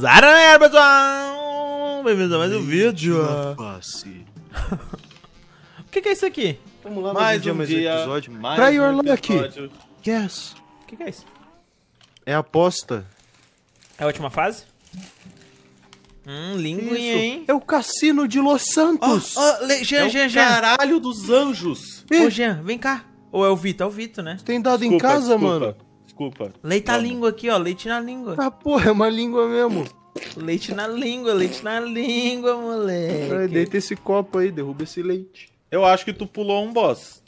Zaranera, pessoal! Bem-vindos a mais um vídeo. O que, que é isso aqui? Vamos lá, Mais dia, um mais dia, episódio. mais Try um your luck. episódio. Yes. O que, que é isso? É aposta. É a última fase? Hum, linguinha, hein? É o cassino de Los Santos. Ô, Le- Jean, É Jean, o Jean. caralho dos anjos. Ô, Jean, vem cá. Ou é o Vitor? É o Vitor, né? Tem dado em Desculpa, casa, desculpa, mano? Desculpa. Leite na língua aqui, ó. Leite na língua. Ah, porra, é uma língua mesmo. Leite na língua, leite na língua, Ai, moleque. deita esse copo aí, derruba esse leite. Eu acho que tu pulou um boss.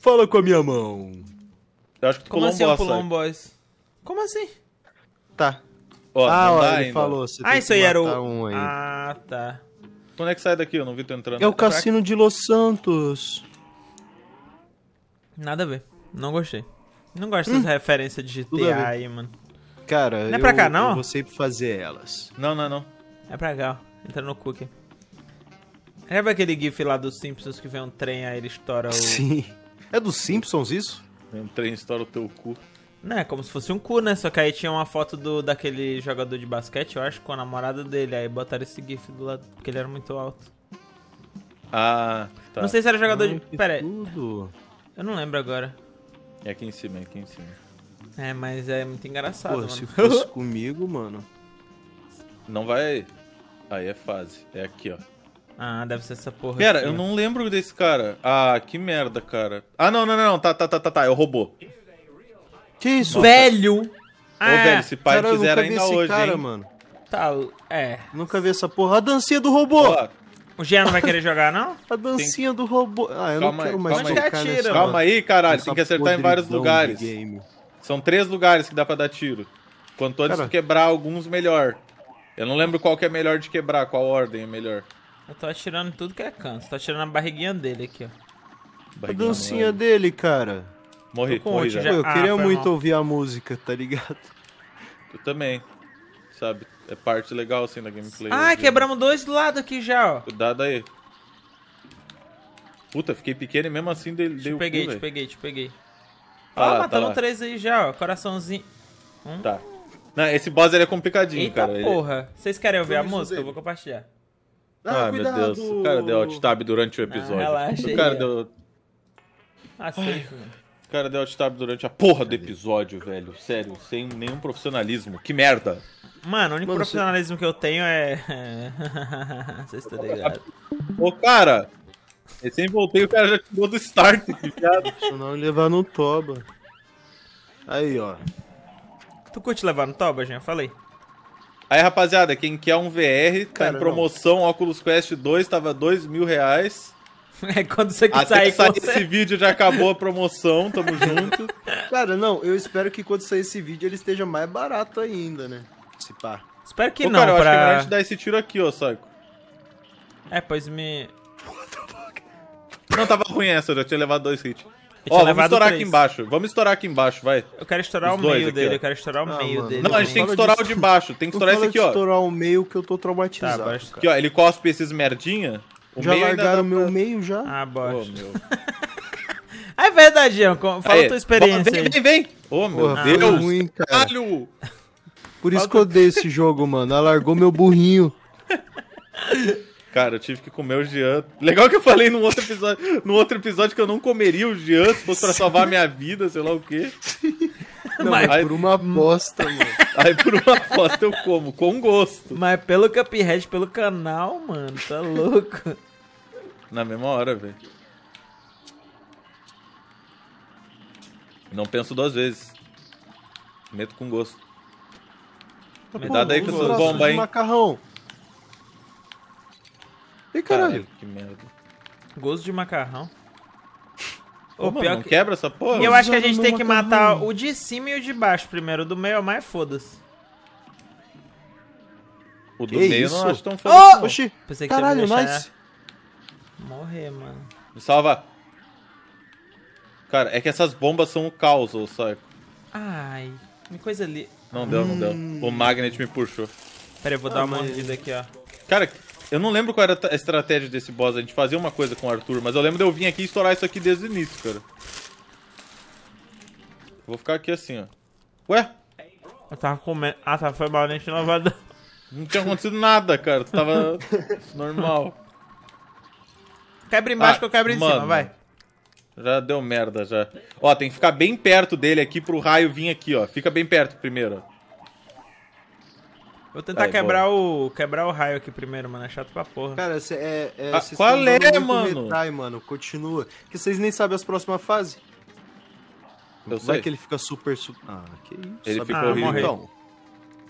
Fala com a minha mão. Eu acho que tu Como pulou assim um boss. pulou sabe? um boss? Como assim? Tá. Ó, ah, não ó, dá ele ainda. falou. Você Ah, tem isso que aí era o... um aí. Ah, tá. Quando é que sai daqui? Eu não vi tu entrando. É o cassino de Los Santos. Nada a ver. Não gostei. Não gosto dessas referências de Hum. GTA aí, mano. Cara, Não é eu, pra cá, não? eu vou sempre fazer elas. Não, não, não. É pra cá, ó. Entra no cookie. Viu aquele gif lá dos Simpsons que vem um trem aí ele estoura o... Sim. É dos Simpsons isso? Vem um trem estoura o teu cu. Não, é como se fosse um cu, né? Só que aí tinha uma foto do, daquele jogador de basquete, eu acho, com a namorada dele. Aí botaram esse gif do lado, porque ele era muito alto. Ah, tá. Não sei se era jogador Ai, de... Pera aí, tudo. Eu não lembro agora. É aqui em cima, é aqui em cima. É, mas é muito engraçado, Pô, mano. se fosse comigo, mano. Não vai... Aí é fase. É aqui, ó. ah, deve ser essa porra Pera, aqui, eu ó. não lembro desse cara. Ah, que merda, cara. Ah, não, não, não, não. Tá, tá, tá, tá, tá. É o robô. Que isso? Velho! Ô, Ah, velho, se pai Cara, eu fizer nunca vi ainda esse hoje, cara, hein? mano. Tá, é. Nunca vi essa porra. A dancinha do robô! Ó, O Jean não vai querer jogar, não? A dancinha do robô. Ah, eu Calma não aí, quero mais calma aí. tocar Onde que nessa- atira, calma aí, caralho. Tem que acertar em vários lugares. São três lugares que dá pra dar tiro. Quanto antes Cara. tu quebrar alguns, melhor. Eu não lembro qual que é melhor de quebrar, qual ordem é melhor. Eu tô atirando tudo que é canto. Tô atirando na barriguinha dele aqui, ó. A dancinha no- dele, cara. Morri, morri já. eu Ah, queria muito mal. ouvir a música, tá ligado? Eu também. Sabe? É parte legal assim da gameplay. Ah, hoje. quebramos dois do lado aqui já, ó. Cuidado aí. Puta, fiquei pequeno e mesmo assim dei, dei Te o peguei, cu, te peguei, te peguei. Tá Ó, lá, tá matamos lá. três aí já, ó. Coraçãozinho. Tá. Não, esse boss ele é complicadinho, Eita cara. Ele- porra. Vocês querem ouvir a música? dele. Eu vou compartilhar. Ah, meu Deus. O cara deu alt tab durante o episódio. relaxa o aí, cara ó. deu, Ah, mano. O cara deu alt tab durante a porra do episódio, velho. Sério, sem nenhum profissionalismo. Que merda. Mano, o único Mano, profissionalismo que eu tenho é. Vocês estão ligados. Ô, cara. Recém voltei, o cara já tirou do start, viado. Deixa eu não levar no toba. Aí, ó. Tu curte levar no Toba, Jean? Falei. Aí, rapaziada, quem quer um VR, tá Cara, em não. promoção, Oculus Quest 2, tava dois mil reais. É quando você que Até sair que sair com esse vídeo já acabou a promoção, tamo junto. Cara, não, eu espero que quando sair esse vídeo ele esteja mais barato ainda, né? Se pá. Espero que Ô, não, cara, eu acho que é melhor a pra. gente dar esse tiro aqui, ó, Psycho. É, pois me. Não tava ruim essa, eu já tinha levado dois hits. Ó, vamos levado estourar três. aqui embaixo. Vamos estourar aqui embaixo, vai. Eu quero estourar Os o meio aqui, dele, ó. eu quero estourar o Ah, meio mano. dele. Não, a gente tem que estourar o disso. de baixo. Tem que estourar esse de aqui, ó. estourar o meio que eu tô traumatizado. Tá. Aqui, ó, ele cospe esses merdinha. O Já meio largaram dá meu pra- meio já? Ah, Ô, bosta. meu. Ah, é verdade, Jean. Fala Aí, a tua experiência Vem, aí. vem, vem. Ô, meu foi Deus. ruim, cara. Caralho. Por isso que eu odeio esse jogo, mano. Ela largou meu burrinho. Cara, eu tive que comer o Jean. Legal que eu falei no outro episódio, no outro episódio que eu não comeria o Jean se fosse pra salvar a minha vida, sei lá o quê. Não, Mas- é por uma bosta, mano. Aí por uma foto eu como, com gosto. Mas pelo Cuphead, pelo canal, mano, tá louco. Na mesma hora, velho. Não penso duas vezes. Meto com gosto. Me dá daí com essas bombas, de hein? macarrão. Ih, caralho. que merda. Gosto de macarrão. Ô, mano, pior não que- quebra essa porra? E eu acho que a gente tem que matar o de cima e o de baixo primeiro. O do meio é o mais foda-se. O do Que meio isso? não acho tão foda. não. Oxi. Pensei que Caralho, nice. Morrer, mano. Me salva. Cara, é que essas bombas são o caos, ô Psycho. Ai, que coisa ali. Não deu, não deu. Hum. O Magnet me puxou. Pera aí, eu vou Ah, dar uma mordida aqui, ó. Cara, eu não lembro qual era a estratégia desse boss. A gente fazia uma coisa com o Arthur, mas eu lembro de eu vir aqui e estourar isso aqui desde o início, cara. Vou ficar aqui assim, ó. Ué? Eu tava comendo. Ah, tá, foi mal, nem tinha lavado. Não tinha acontecido nada, cara. Tu tava normal. Quebra embaixo Ah, que eu quebro em mano. cima, vai. Já deu merda, já. Ó, tem que ficar bem perto dele aqui pro raio vir aqui, ó. Fica bem perto primeiro. Vou tentar Vai, quebrar o. quebrar o raio aqui primeiro, mano. É chato pra porra. Cara, cê, é, é, Ah, qual é, mano? Retry, mano. Continua. Porque vocês nem sabem as próximas fases. Eu Vai sei. que ele fica super... su- Ah, que isso. Ele sabe ficou como horrível. então?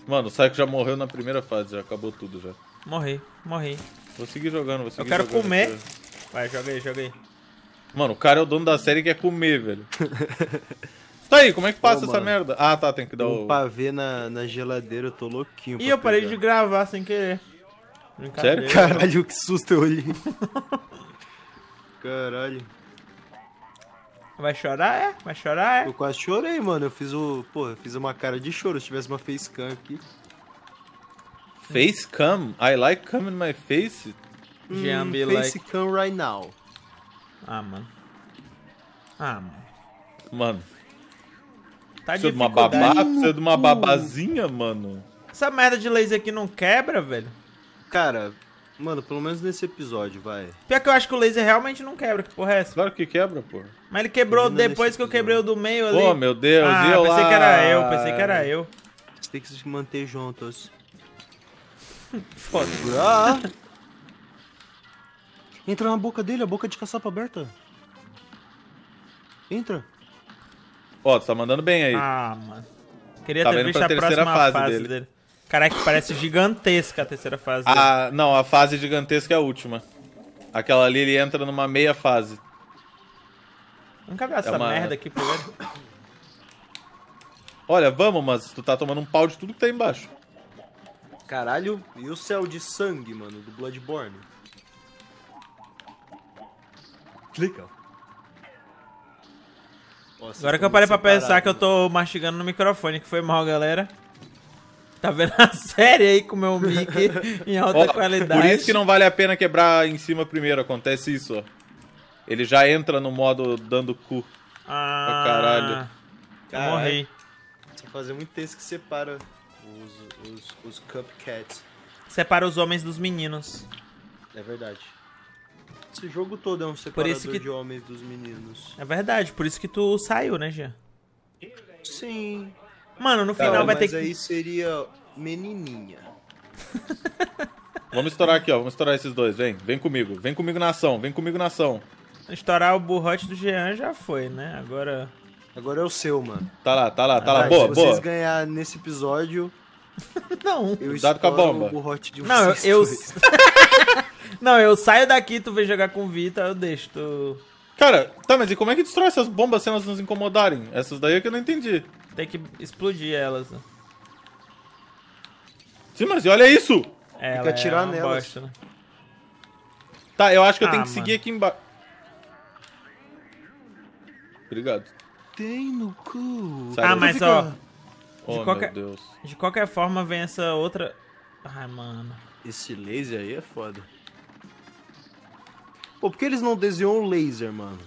Mano, o Psycho já morreu na primeira fase, já acabou tudo já. Morri, morri. Vou seguir jogando, vou seguir quero jogando comer. aqui. Vai, joga aí, joga aí. Mano, o cara é o dono da série e quer comer, velho. tá aí, como é que passa Ô, essa mano. merda? Ah, tá, tem que dar Um o... pavê na, na geladeira, eu tô louquinho. Ih, pra eu parei pegar. de gravar sem querer. Brincadeira. Caralho, que susto eu olhei. Caralho. Vai chorar, é? Vai chorar, é? Eu quase chorei, mano. Eu fiz o. Pô, eu fiz uma cara de choro. Se tivesse uma facecam aqui. Face cam? I like cam in my face? Jean be Hum, like. facecam right now. Ah, mano. Ah, mano. Mano, Tá precisa de uma babá? Precisa de uma babazinha, mano? Essa merda de laser aqui não quebra, velho. Cara, mano, pelo menos nesse episódio, vai. Pior que eu acho que o laser realmente não quebra, que porra é essa? Claro que quebra, pô. Mas ele quebrou Termina depois que eu quebrei o do meio ali. Oh, meu Deus, ah, e eu pensei lá? que era eu, pensei que era eu. Você tem que se manter juntos. Foda. Entra na boca dele, a boca de caçapa aberta. Entra. Ó, tu tá mandando bem aí. Ah, mano. Queria Tá ter visto a terceira próxima fase fase, dele. dele. Caraca, parece gigantesca a terceira fase dele. Ah, não, a fase gigantesca é a última. Aquela ali, ele entra numa meia fase. Vamos essa é uma- merda aqui primeiro. Olha, vamos, mas tu tá tomando um pau de tudo que tá embaixo. Caralho, e o céu de sangue, mano, do Bloodborne? Legal. Nossa, Agora que eu parei pra separado, pensar que eu tô mastigando no microfone, que foi mal, galera. Tá vendo a série aí com o meu mic em alta Ó, qualidade. por isso que não vale a pena quebrar em cima primeiro, acontece isso, ó. Ele já entra no modo dando cu. Ah, caralho. Eu Caralho. morri. Você fazer muito texto que separa os, os, os cupcats. Separa os homens dos meninos. É verdade. Esse jogo todo é um separador isso que- de homens dos meninos. É verdade, por isso que tu saiu, né, Jean? Sim. Mano, no final Cara, vai mas ter que. aí seria menininha. Vamos estourar aqui, ó. Vamos estourar esses dois. Vem, vem comigo. Vem comigo na ação. Vem comigo na ação. Estourar o burrote do Jean já foi, né? Agora. Agora é o seu, mano. Tá lá, tá lá, tá lá. Ah, boa, se vocês boa. ganhar nesse episódio, Não. eu Cuidado com a bomba. o burrote de Não, eu... não, eu saio daqui, tu vem jogar com o Vitor, eu deixo. Tu Cara, tá, mas e como é que destrói essas bombas se elas nos incomodarem? Essas daí é que eu não entendi. tem que explodir elas. né? Sim, mas e olha isso! É, ela que atirar é nelas. bosta, né? Tá, eu acho que eu Ah, tenho que mano. seguir aqui embaixo. Obrigado. Tem no cu. Sai Ah, mas Fica- ó, Oh, qualquer- meu Deus. de qualquer forma vem essa outra. Ai, mano. Esse laser aí é foda. Pô, por que eles não desenham um laser, mano?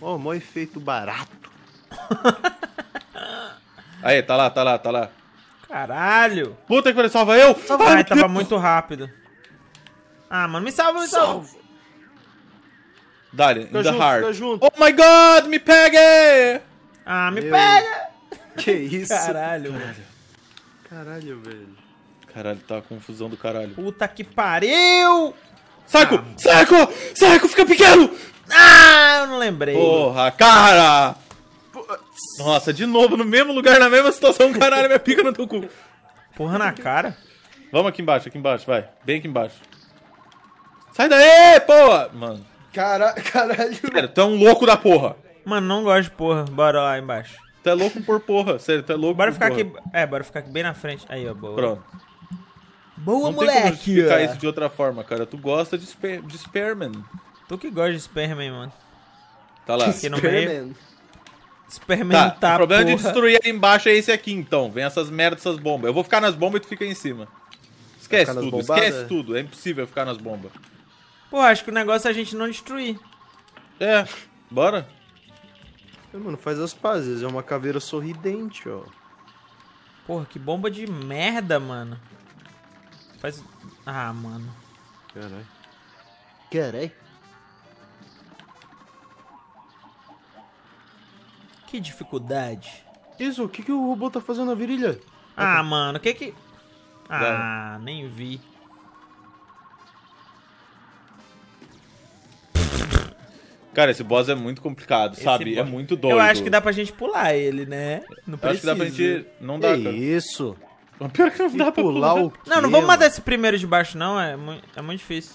Ó, mó efeito barato. Aí, tá lá, tá lá, tá lá. Caralho! Puta que pariu, salva eu! Ai, meu tava Deus. muito rápido. Ah, mano, me salva, me salva. Salva! Dale, in the junto, heart. junto. Oh my god, me pegue! Ah, me Meu. pega! Que isso? Caralho, velho. Caralho, velho. Caralho, tá confusão do caralho. Puta que pariu! Saco! Ah. Saco! Saco, fica pequeno! Ah, eu não lembrei. Porra, cara! Nossa, de novo, no mesmo lugar, na mesma situação, caralho, minha pica no teu cu. Porra na cara. Vamos aqui embaixo, aqui embaixo, vai. Bem aqui embaixo. Sai daí, porra! Mano, Cara, caralho. sério, tu é um louco da porra. Mano, não gosto de porra. Bora lá embaixo. Tu é louco por porra, sério, tu é louco Bora por ficar porra. aqui. É, bora ficar aqui bem na frente. Aí, ó, boa. Pronto. Boa, Não tem como explicar isso de outra forma, cara. Tu gosta de, sper de Spearman. Tu que gosta de Superman, mano. Tá lá. Aqui no meio. Superman Tá, tá, o problema de porra. destruir ali embaixo é esse aqui, então. Vem essas merdas, essas bombas. Eu vou ficar nas bombas e tu fica aí em cima. Esquece tudo, esquece tudo. É impossível ficar nas bombas. Pô, acho que o negócio é a gente não destruir. É, bora. É, Mano, faz as pazes. É uma caveira sorridente, ó. Porra, que bomba de merda, mano. Faz. Ah, mano. Caralho. Caralho. Que dificuldade. Isso, o que, que o robô tá fazendo na virilha? Ah, mano, que que. Ah, nem vi. Cara, esse boss é muito complicado, Esse sabe? É boss- muito doido. Eu acho que dá pra gente pular ele, né? Não Eu precisa. acho que dá pra gente. Não dá, É cara. isso. Pior que não dá pra pular pular. o Não, não vamos matar esse primeiro de baixo, não. É, mu é muito difícil.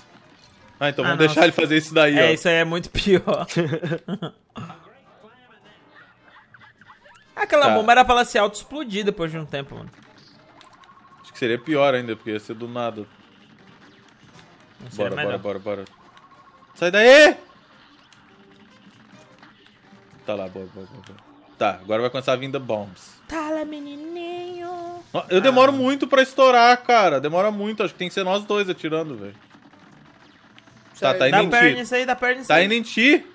Ah, então Ah, vamos não. deixar ele fazer isso daí, é, ó. isso aí é muito pior. Aquela Tá. bomba era pra ela se auto-explodir depois de um tempo, mano. Acho que seria pior ainda, porque ia ser do nada. Bora, bora, bora, bora. Sai daí! Tá lá, bora, bora, bora. Tá, agora vai começar a vir da bombs. Tá lá, menininho. Eu demoro muito pra estourar, cara. Demora muito. Acho que tem que ser nós dois atirando, velho. Tá, tá indo Dá em perna ti. isso aí, dá perna isso Tá aí. indo em ti.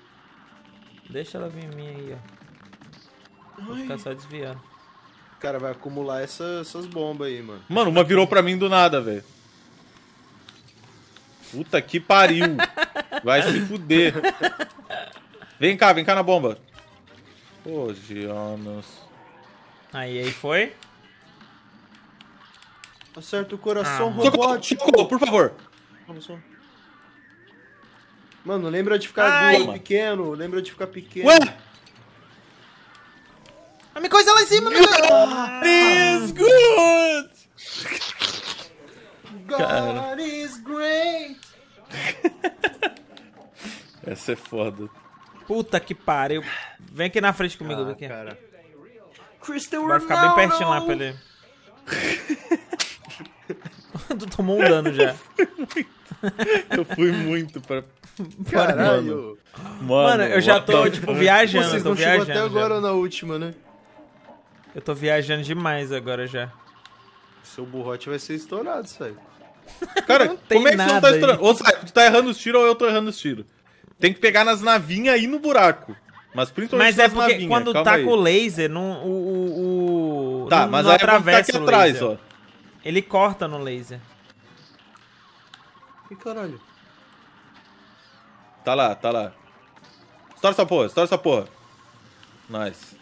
Deixa ela vir em mim aí, ó. Vou ficar só desviando. Cara, vai acumular essa- essas bombas aí, mano. Mano, uma virou pra mim do nada, velho. Puta que pariu. Vai se fuder. Vem cá, vem cá na bomba. Ô, Gianos. Aí, aí foi. Acerta o coração Ah, robótico. socorro, por favor. Mano, lembra de ficar Ai. duas pequeno. Lembra de ficar pequeno. Ué? A minha coisa lá em cima, meu Is good! God is great. Essa é foda. Puta que pariu. Vem aqui na frente comigo, Ah, aqui. cara. Crystal Vai ficar bem pertinho lá pra ele. tu tomou um dano já. Eu fui muito pra. Caralho. Mano, Mano, eu já tô, tipo, viajando. Vocês não viajando. até já. agora na última, né? Eu tô viajando demais agora já. Seu burrote vai ser estourado, sai. Cara, Não tem como é que você não nada tá aí. estourando? Ou sai, tu tá errando os tiros ou eu tô errando os tiros. Tem que pegar nas navinhas aí no buraco. Mas principalmente Mas é porque navinhas. quando calma tá aí. com o laser, não, o, o, o- Tá, não, mas não aí atravessa aqui o atrás, laser. ó. Ele corta no laser. Ih, caralho. Tá lá, tá lá. Estoura essa porra, estoura essa porra. Nice.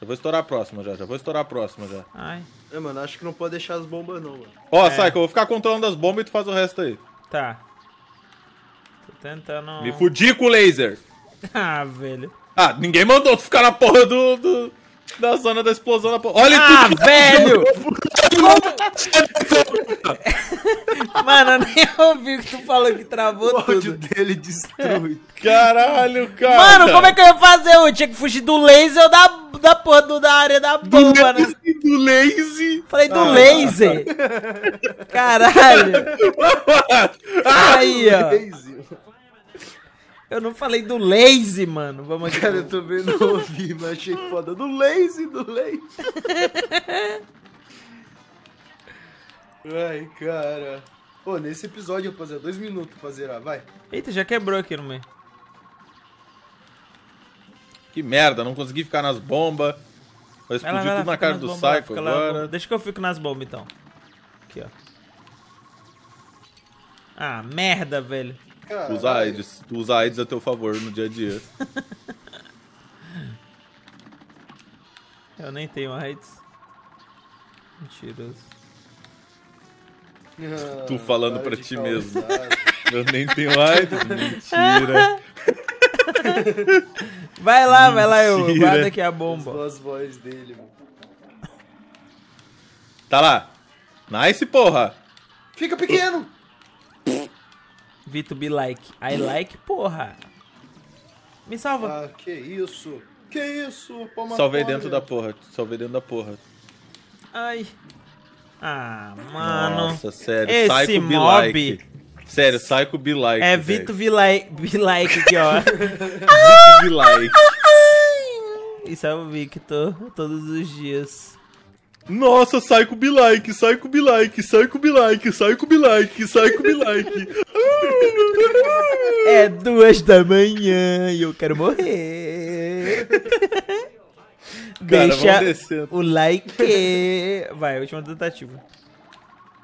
Eu vou estourar a próxima já, já vou estourar a próxima já. Ai, É, mano, acho que não pode deixar as bombas, não, mano. Ó, É. Saiko, eu vou ficar controlando as bombas e tu faz o resto aí. tá. Tô tentando... Me fudi com o laser. Ah, velho. Ah, ninguém mandou tu ficar na porra do, do- da zona da explosão da porra. Olha Ah, tudo que velho! Mano, eu nem ouvi o que tu falou que travou O áudio tudo. dele destrui. Caralho, cara. Mano, como é que eu ia fazer? Eu tinha que fugir do laser ou da, da porra do, da área da do bomba, né? laser, do laser. Falei do Ah. laser. Caralho. Aí, ó. Eu não falei do laser, mano. Vamos aqui. Cara, eu tô vendo ouvir, mas achei foda. Do lazy, do lazy. Ai, cara. Pô, nesse episódio, rapaziada, dois minutos pra zerar, vai. Eita, já quebrou aqui no meio. Que merda, não consegui ficar nas bombas. Vai lá, explodir lá, tudo na cara do bombas lá, Psycho lá, agora. bom. Deixa que eu fico nas bombas, então. Aqui, ó. Ah, merda, velho. Cara, Usa AIDS. Tu usa AIDS a teu favor no dia a dia. Eu nem tenho AIDS. Mentiroso. Tu falando pra ti mesmo. Eu nem tenho AIDS. Mentira. Vai lá, vai lá, eu Mentira. guarda aqui a As bomba. duas vozes dele, mano. Tá lá. Nice, porra. Fica pequeno! Vitor be like. I like, porra. Me salva. Ah, que isso? Que isso? Palmatória. Salvei dentro da porra. Salvei dentro da porra. Ai. Ah, mano. Nossa, sério. Esse Psycho be mob like. Sério, Psycho be like. É. Vitor be like, be like aqui, ó. Vitor be like. Isso é o Victor todos os dias. Nossa, Psycho be like, Psycho be like, Psycho be like, Psycho be like, Psycho be like. É duas da manhã e eu quero morrer. Cara, Deixa o like. Vai, última tentativa.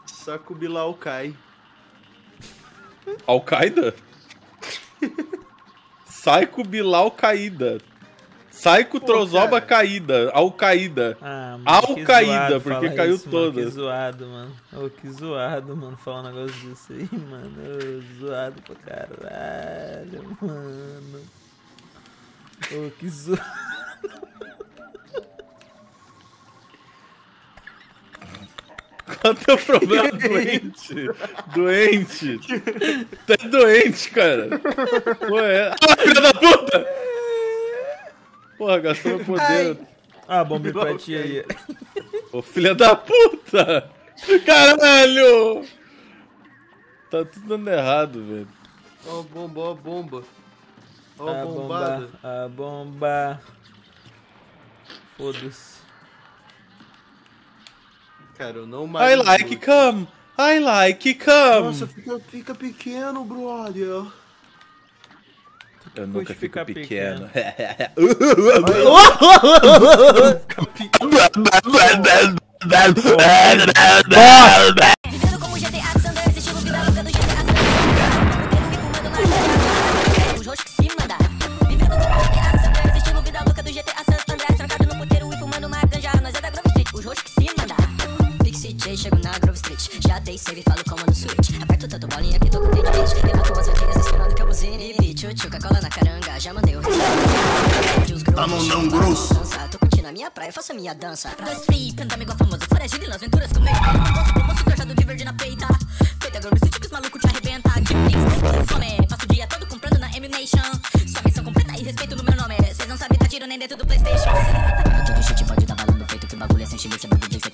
Saco Bilal cai. Al-Qaeda? Saiko Bilal caída. Saiko Trozoba cara. caída. Al-Qaeda. Ah, mano, Ao que caída, zoado porque caiu isso, mano, todas. Que zoado, mano. Ô, que zoado, mano, falar um negócio desse aí, mano. Ô, zoado pra caralho, mano. Ô, que zoado. Qual é o teu problema? doente. Doente. Tu é doente, cara. Pô, é. Ah, filha da puta! Porra, gastou meu poder. Ah, bomba pra ti aí. Ô, filha da puta! Caralho! Tá tudo dando errado, velho. Ó a bomba, ó a bomba. Ó a A bomba, bombada. a bomba. Foda-se. Cara, eu não I mais. like come! I like come! Nossa, fica, fica pequeno, brother. Eu nunca Puxa, fico pequeno. Vivendo Dei save e falo como no Switch. Aperto tanto bolinha que tô com tendinite. Levanto umas antigas esperando que eu buzine. Bitch, tchuca, cola na caranga. Já mandei o restante. Tá no não grosso. Tô curtindo a minha praia, faço a minha dança. Dois free, canta igual famoso. Foragido e nas aventuras comigo. Moço, moço, trajado de verde na peita. Feita Grove Street que os malucos te arrebenta. Give me fome. Passo o dia todo comprando na M-Nation. Sua missão completa e respeito no meu nome. Cês não sabem dar tiro nem dentro do Playstation. Todo shit pode dar bala no peito. Que bagulho é sem chile, cê bagulho